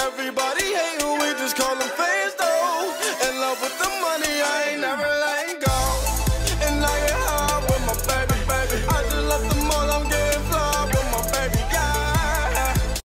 Everybody hating, we just call them fans though. In love with them.